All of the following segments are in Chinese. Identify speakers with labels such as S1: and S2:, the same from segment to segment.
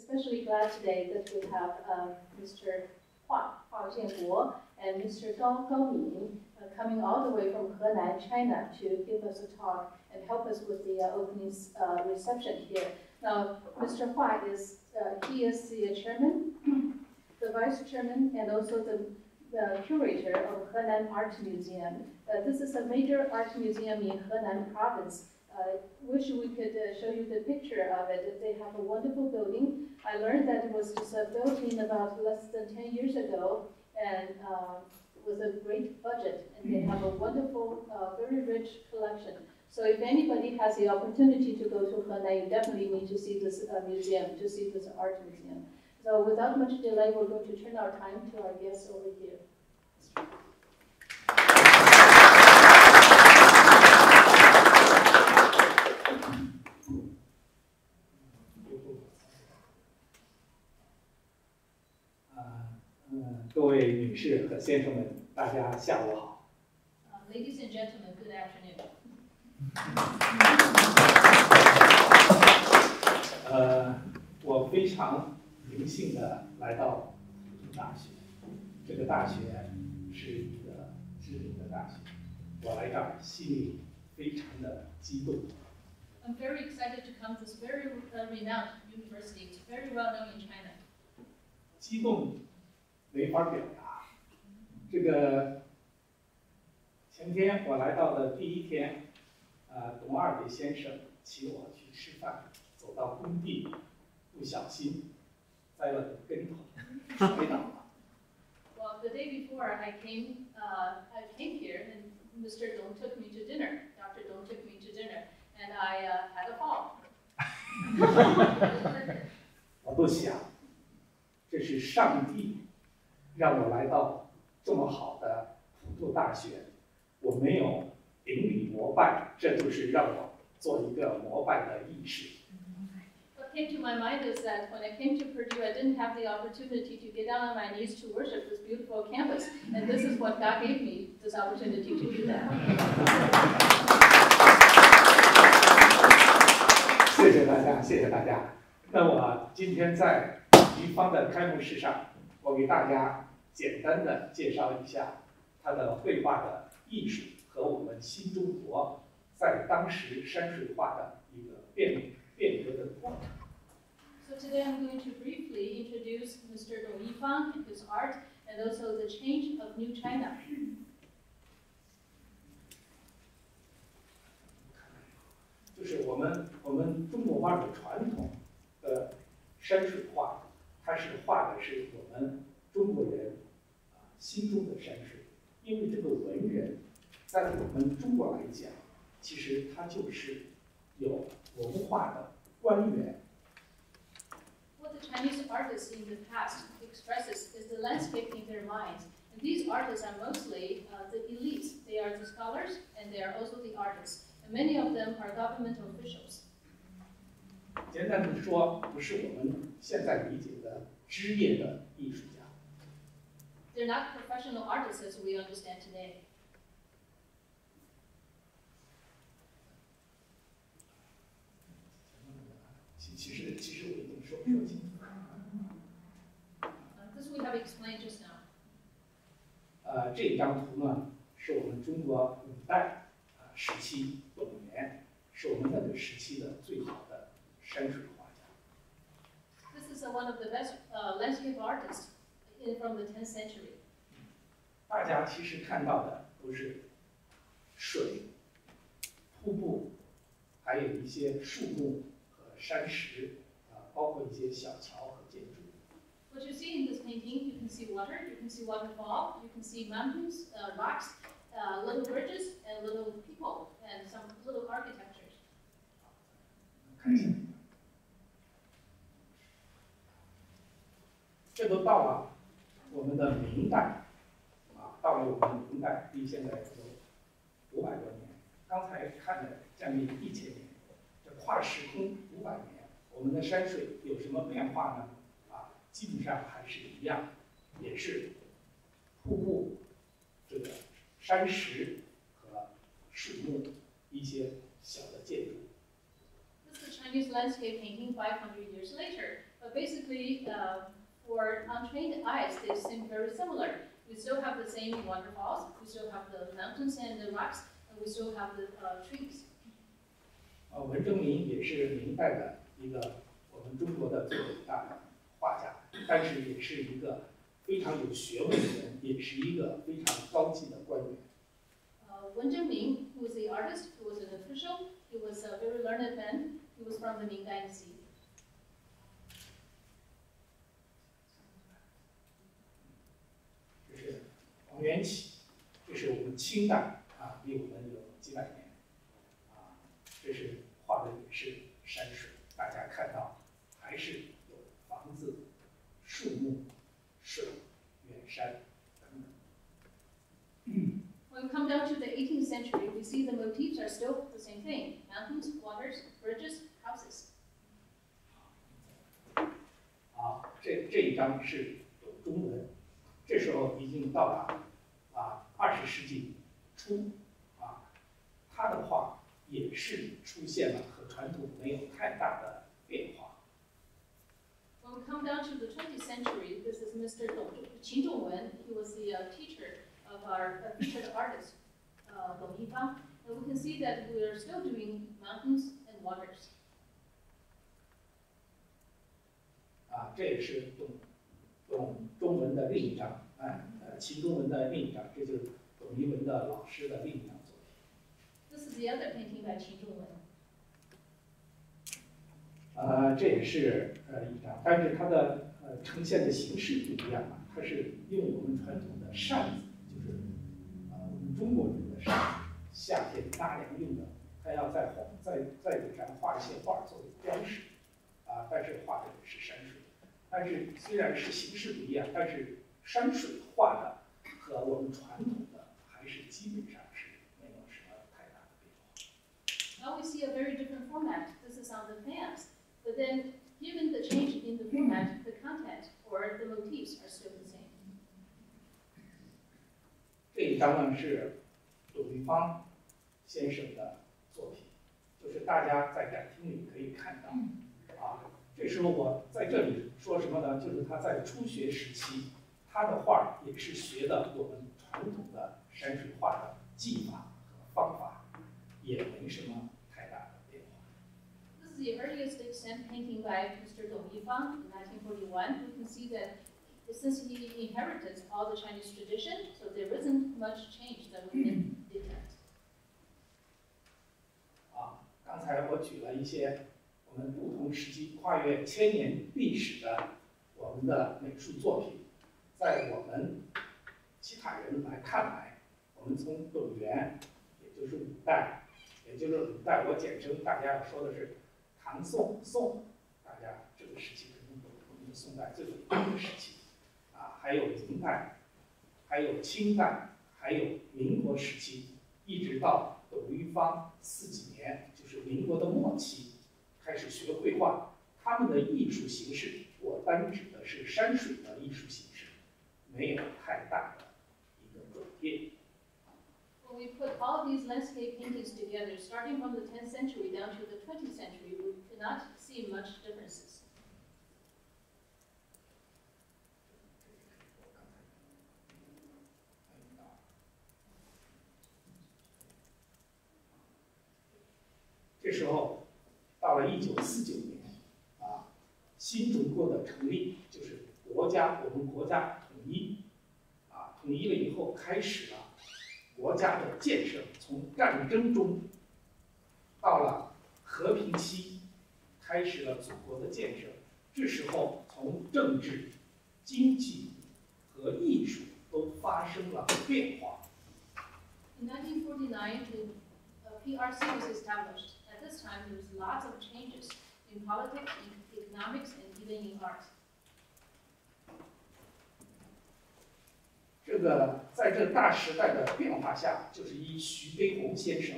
S1: especially glad today that we have um, Mr. Hua, Hua Jianguo, and Mr. Gao Gaomin uh, coming all the way from Henan, China, to give us a talk and help us with the uh, opening uh, reception here. Now, Mr. Hua is, uh, he is the chairman, the vice chairman, and also the the curator of Henan Art Museum. Uh, this is a major art museum in Henan province. Uh, wish we could uh, show you the picture of it. They have a wonderful building. I learned that it was just uh, built in about less than 10 years ago and uh, with a great budget. And they have a wonderful, uh, very rich collection. So if anybody has the opportunity to go to Henan, you definitely need to see this uh, museum, to see this art museum. So without much delay, we're going to turn our time to our guests over here.
S2: 各位女士和先生们，大家下午好。
S1: Ladies and gentlemen, good afternoon.
S2: 呃，我非常荣幸的来到普渡大学。这个大学是一个知名的大学，我来这儿心里非常的激动。
S1: I'm very excited to come to this very renowned university. It's very well known in China.
S2: 激动没法表达。这个前天我来到的第一天，呃，董二伟先生请我去吃饭，走到工地，不小心栽了个跟头，摔倒了。
S1: Well, the day before I came, uh, I came here, and Mr. Dong took me to dinner. Dr. Dong took me to dinner, and I uh, had a fall.
S2: 我都想，这是上帝让我来到这么好的普渡大学，我没有顶礼膜拜，这就是让我做一个膜拜的意识。
S1: What came to my mind is that when I came to Purdue, I didn't have the opportunity to get down on my knees to worship this beautiful campus, and this is what God gave me this opportunity to do that.
S2: 谢谢大家，谢谢大家。那我今天在于方的开幕式上，我给大家简单的介绍一下他的绘画的艺术和我们新中国在当时山水画的一个变变革的过程。
S1: So today I'm going to briefly introduce Mr. Dong Yifang and his art, and also the change of New China.
S2: 就是我们我们中国画的传统的山水画，它是画的是我们中国人啊心中的山水，因为这个文人，在我们中国来讲，其实他就是有文化的官员。
S1: What the Chinese artists in the past expresses is the landscape in their minds. And these artists are mostly uh, the elites. They are the scholars and they are also the artists. And many of them are governmental officials.
S2: 简单的说，不是我们现在理解的职业的艺术家。
S1: They're not professional artists as we understand today.
S2: 其其实其实我已经说说清楚了。
S1: Uh, this we have explained just now.
S2: 呃，这张图呢，是我们中国五代啊时期董源，是我们那个时期的最好的山水画家。
S1: This is uh, one of the best uh, landscape artists in, from the 10th century.
S2: 大家其实看到的都是水、瀑布，还有一些树木和山石，啊，包括一些小桥和建筑。
S1: What you see in this painting, you can see water, you can see waterfall, you can see mountains, uh, rocks, uh, little bridges, and little people, and some little architectures.
S2: 看一下，这都到了 我们的明代，啊，到了我们明代，离现在有五百多年。刚才看的将近一千年，这跨时空五百年，我们的山水有什么变化呢？啊，基本上还是一样，也是瀑布、这个山石和树木一些小的建筑。
S1: This is Chinese landscape painting 500 years later. But basically, uh, for untrained eyes, they seem very similar. We still have the same waterfalls, we still have the mountains and the rocks, and we still have the uh, trees.
S2: 呃，文征明也是明代的一个我们中国的最伟大的画家，但是也是一个非常有学问的人，也是一个非常高级的官员。
S1: Uh, Wen Zhengming, who was the artist, who was an official, he was a very learned man, he was from the Ming Dynasty.
S2: 王元起，这是我们清代啊，比我们有几百年啊，这是画的也是山水，大家看到还是有房子、树木、水、远山等等。
S1: When we come down to the 18th century, we see the motifs are still the same thing mountains, waters, bridges, houses.
S2: 好，这这一章是有中文，这时候已经到达啊二十世纪初啊，他的画也是出现了和传统没有太大的变化。
S1: When we come down to the 20th century, this is Mr. Qin Zhongwen. He was the uh, teacher of our uh, featured artist, uh, Dong Yifang. And we can see that we are still doing mountains and waters.
S2: 啊，这也是懂懂中文的另一张，哎，呃，秦中文的另一张，这就是董一文的老师的另一张作品。
S1: This is the other painting by Qin Zhongwen.
S2: 呃，这也是呃一张，但是它的呃呈现的形式不一样啊，它是用我们传统的扇子，就是呃我们中国人的扇子，夏天纳凉用的，它要在画在在脸上画一些画作为装饰，啊，但是画的也是山水，但是虽然是形式不一样，但是山水画的和我们传统的还是基本上是没有什么太大的变化。
S1: Now we see a very different format. This is on the fans. But then, given the change in the format, the content or the motifs are still the same.
S2: 这一张呢是董玉芳先生的作品，就是大家在展厅里可以看到，啊，这时候我在这里说什么呢？就是他在初学时期，他的画也是学的我们传统的山水画的技法和方法，也没什么太大的变化。
S1: This is the earliest extant painting by Mr. Dong Yifang in 1941. We can see that since he inherited all the Chinese tradition, so there isn't much change that we can detect.
S2: 啊，刚才我举了一些我们不同时期跨越千年历史的我们的美术作品，在我们其他人来看来，我们从董源，也就是五代，也就是五代，我简称大家要说的是唐宋宋，大家这个时期肯定都我们宋代最伟大的时期，啊，还有明代，还有清代，还有民国时期，一直到董玉芳四几年，就是民国的末期，开始学绘画。他们的艺术形式，我单指的是山水的艺术形式，没有太大的一个转变。
S1: When we put all these landscape paintings together, starting from the 10th century down to the 20th century, we cannot see much differences.
S2: 这时候到了一九四九年，啊，新中国的成立，就是国家我们国家统一，啊，统一了以后开始了国家的建设，从战争中到了和平期，开始了祖国的建设。这时候从政治、经济和艺术都发生了变化。
S1: In 1949, the uh, PRC was established. At this time, there was lots of changes in politics, in economics, and even in arts.
S2: 这这个在这大时代的变化下，就是以徐悲鸿先生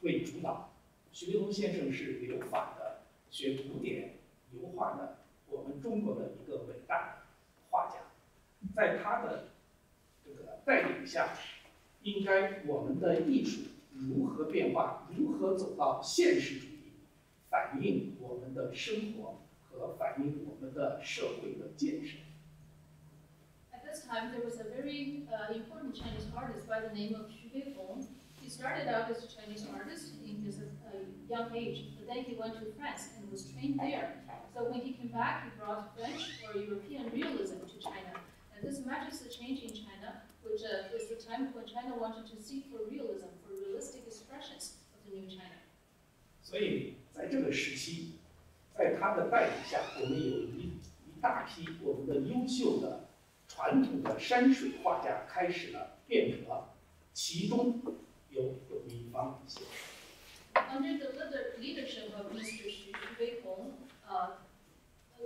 S2: 为主导。徐悲鸿先生是留法的，学古典油画的，我们中国的一个伟大的画家。在他的这个带领下，应该我们的艺术如何变化，如何走到现实主义，反映我们的生活和反映我们的社会的建设。
S1: At this time, there was a very uh, important Chinese artist by the name of Xu Beifeng. He started out as a Chinese artist in his uh, young age, but then he went to France and was trained there. So when he came back, he brought French or European realism to China. And this matches the change in China, which uh, is the time when China wanted to seek for realism, for realistic expressions of the new China.
S2: 所以在这个时期，在他的带领下，我们有一一大批我们的优秀的 传统的山水画家开始了变革，其中有董一方先生。
S1: Under the leadership of Mr. Xu Beihong, uh,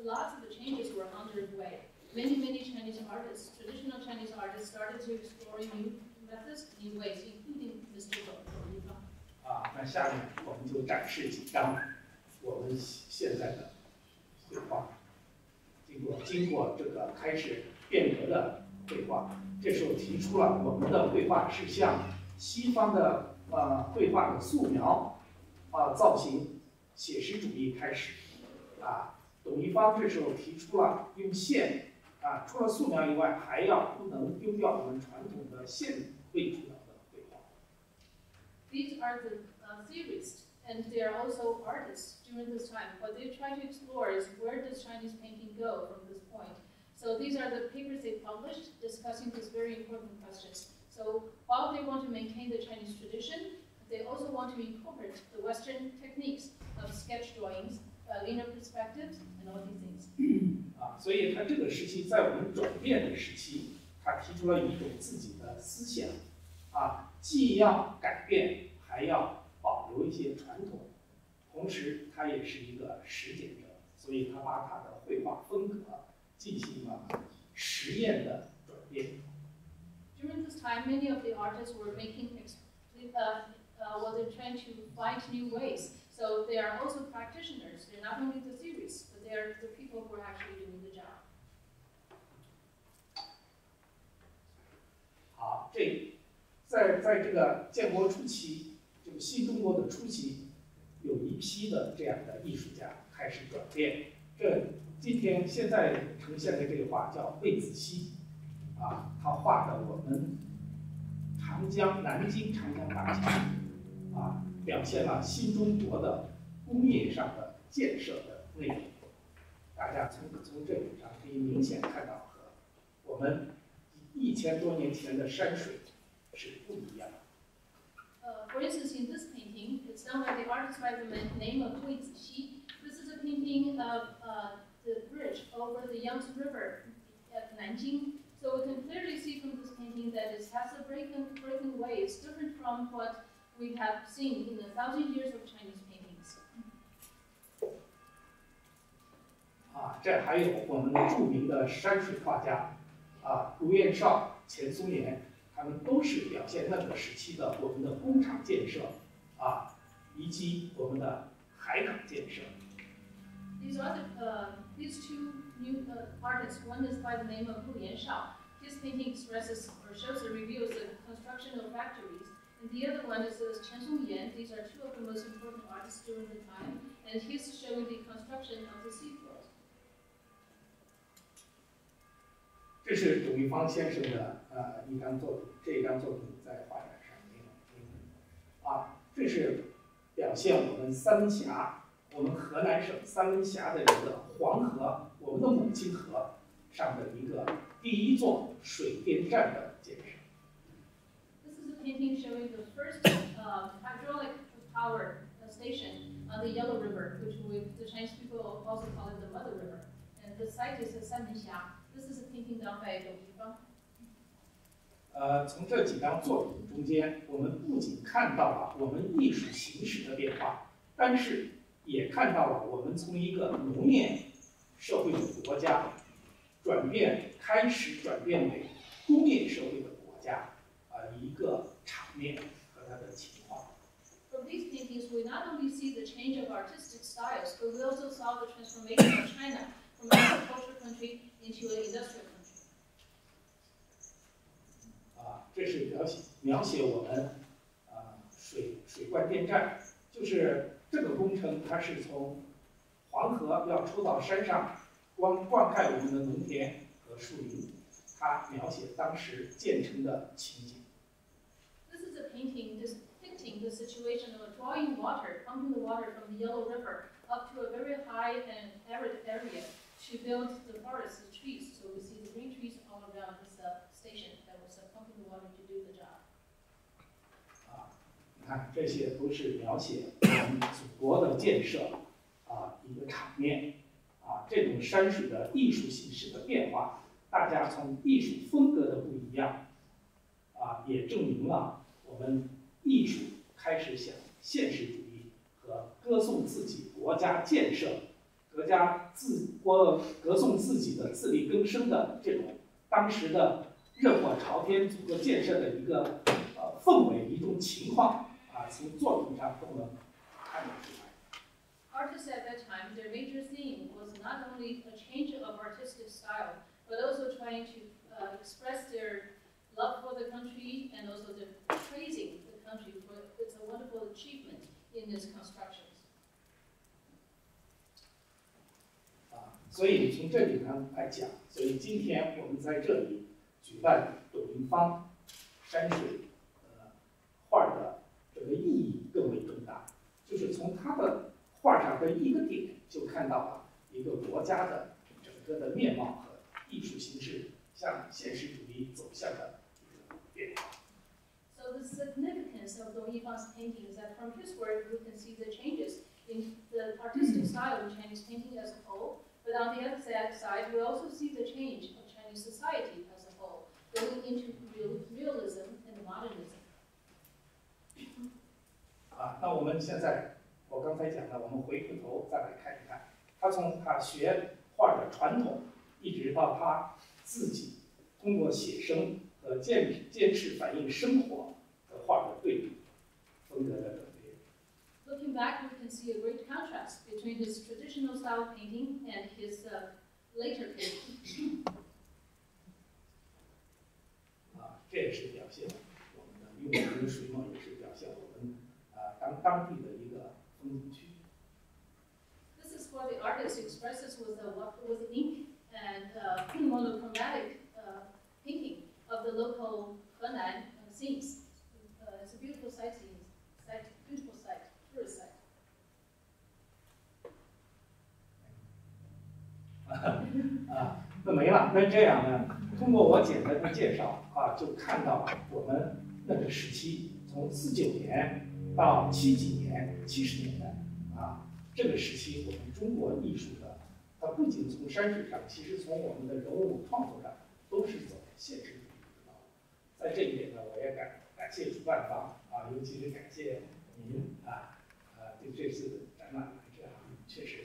S1: lots of the changes were underway. Many, many Chinese artists, traditional Chinese artists, started to explore new methods, new ways, including Mr. Dong Dong Yifang.
S2: 啊，那下面我们就展示几张我们现在的绘画。经过经过这个开始变革的绘画，这时候提出了我们的绘画是向西方的呃绘画的素描啊造型写实主义开始啊。董一方这时候提出了用线啊，除了素描以外，还要不能丢掉我们传统的线绘主导的绘画。
S1: These are the uh, theorists, and they are also artists during this time. What they try to explore is where does Chinese painting go from this point? So these are the papers they published discussing these very important questions. So while they want to maintain the Chinese tradition, they also want to incorporate the Western techniques of sketch drawings, uh, linear perspectives, and all these things.
S2: 啊，所以他这个时期在我们转变的时期，他提出了一种自己的思想，啊，既要改变，还要保留一些传统，同时他也是一个实践者，所以他把他的绘画风格 进行了实验的转变。
S1: During this time, many of the artists were making, uh, uh, well, they're trying to find new ways. So they are also practitioners. They're not only the theorists, but they are the people who are actually doing the job.
S2: 好，这在在这个建国初期，这个新中国的初期，有一批的这样的艺术家开始转变。这今天现在呈现的这个画叫魏子熙，啊，他画的我们长江南京长江大桥，啊，表现了新中国的工业上的建设的内容。大家从从这里上可以明显看到和我们一千多年前的山水是不一样的。
S1: 呃、uh,，For instance, in this painting, it's done by the artist by the name of 魏子熙 This is a painting of、uh, bridge over the Yangtze River at Nanjing. So we can clearly see from this painting that it has a breaking, breaking way. It's different from what we have seen in the thousand years of Chinese paintings.
S2: 啊，这还有我们的着名的山水画家啊，卢彦绍、钱松岩，他们都是表现那个时期的我们的工厂建设啊，以及我们的海港建设。
S1: These are the, uh, these two new uh, artists. One is by the name of Hu Yanshao. His painting expresses or shows or reveals the construction of factories. And the other one is uh, Chen Songyan. These are two of the most important artists during the time. And he's showing the construction of the seaport.
S2: 这是董一方先生的呃一张作品，这一张作品在画展上没有没有啊，这是表现我们三门峡， 我们河南省三门峡的一个黄河，我们的母亲河上的一个第一座水电站的建设。
S1: This is a painting showing the first uh, hydraulic power uh, station on the Yellow River, which we, the Chinese people also call it the Mother River. And the site is Sanmenxia. This is a painting done by Yifang.
S2: 呃，从这几张作品中间，我们不仅看到了我们艺术形式的变化，但是也看到了我们从一个农业社会的国家转变，开始转变为工业社会的国家，呃，一个场面和它的情况。
S1: From these paintings, we not only see the change of artistic styles, but we also saw the transformation of China from an agricultural country into an industrial country.
S2: 啊，这是描写描写我们啊水水灌电站，就是这个工程，它是从黄河要抽到山上，灌灌溉我们的农田和树林。它描写当时建成的情景。
S1: This is a painting depicting the situation of drawing water, pumping the water from the Yellow River up to a very high and arid area to build the forest, trees. So we see the green trees all around this uh, station that was uh, pumping the water to do the job.
S2: 啊，你看，这些都是描写我们祖国的建设啊一个场面啊，这种山水的艺术形式的变化。大家从艺术风格的不一样，啊，也证明了我们艺术开始向现实主义和歌颂自己国家建设、国家自国歌颂自己的自力更生的这种当时的热火朝天、祖国建设的一个呃氛围、一种情况，从作品上都能看得出来。
S1: Artists at that time, their major theme was not only a change of artistic style. but also trying to uh, express their love for the country and also their praising the country for its a wonderful achievement in its constructions.
S2: 啊，所以从这里呢来讲，所以今天我们在这里举办董明芳山水 就是从他的画上的一个点就看到了一个国家的整个的面貌和。艺术形式向现实主义走向的一个变化。
S1: So the significance of Dong Yifang's painting is that from his work we can see the changes in the artistic style of Chinese painting as a whole, but on the other side we also see the change of Chinese society as a whole, going into real, realism and modernism.
S2: 啊，那我们现在我刚才讲了，我们回过头再来看一看，他从他学画的传统。一直到他自己通过写生和坚坚持反映生活的画的对比，风格的转变。
S1: Looking back, we can see a great contrast between his traditional style painting and his uh, later painting.
S2: 啊，这也是表现我们的用笔跟水墨，也是表现我们啊当当地的一个风景区。
S1: This is what the artist expresses with the with ink and uh, monochromatic uh, painting of the local Henan uh, scenes. Uh, it's a beautiful sightseeing site, beautiful site, tourist site.
S2: 啊，那没了。那这样呢？通过我简单的介绍啊，就看到我们那个时期，从四九年到七几年、七十年代啊，这个时期我们中国艺术的它不仅从山水上，其实从我们的人物创作上，都是走现实主义的道路。在这一点呢，我也感感谢主办方啊，尤其是感谢您啊，呃，对这次展览来讲，确实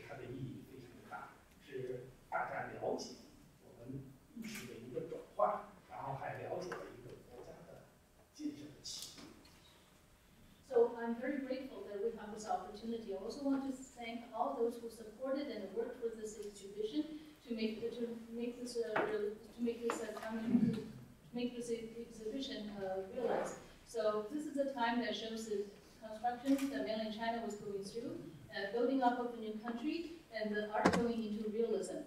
S1: I'm very grateful that we have this opportunity. I also want to thank all those who supported and worked for this exhibition to make to make this uh, to make this uh, to make this exhibition uh, realized. So this is a time that shows the construction that mainland China was going through, uh, building up of a new country, and the art going into realism.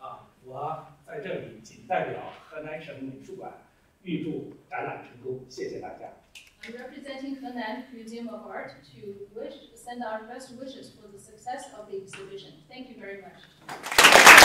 S2: 啊，我在这里仅代表河南省美术馆预祝展览成功，谢谢大家。
S1: Representing Henan Museum of Art to wish, send our best wishes for the success of the exhibition. Thank you very much.